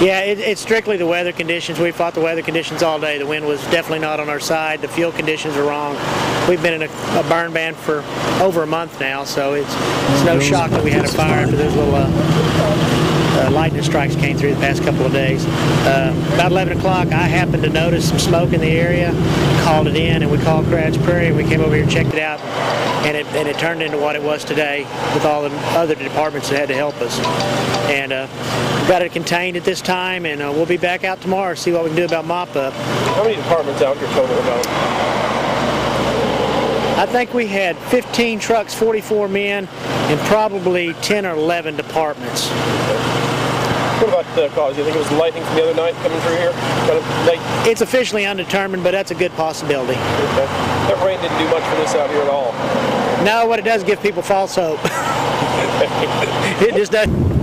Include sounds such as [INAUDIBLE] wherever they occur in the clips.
Yeah, it, it's strictly the weather conditions. We fought the weather conditions all day. The wind was definitely not on our side. The fuel conditions are wrong. We've been in a, a burn ban for over a month now, so it's, it's no shock that we had a fire after those little uh, uh, lightning strikes came through the past couple of days. Uh, about 11 o'clock, I happened to notice some smoke in the area, called it in, and we called Crabbs Prairie. We came over here and checked it out, and it, and it turned into what it was today with all the other departments that had to help us. And uh, we've got it contained at this time, and uh, we'll be back out tomorrow see what we can do about mop up. How many departments out here total about? I think we had 15 trucks, 44 men, and probably 10 or 11 departments. What about the cause? You think it was lightning from the other night coming through here? Kind of? It's officially undetermined, but that's a good possibility. Okay. That rain didn't do much for this out here at all. No, what it does give people false hope. [LAUGHS] it just does.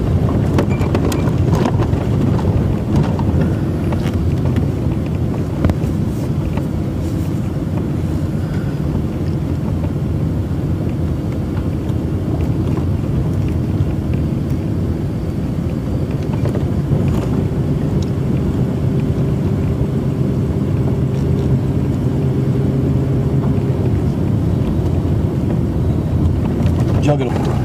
Yo creo.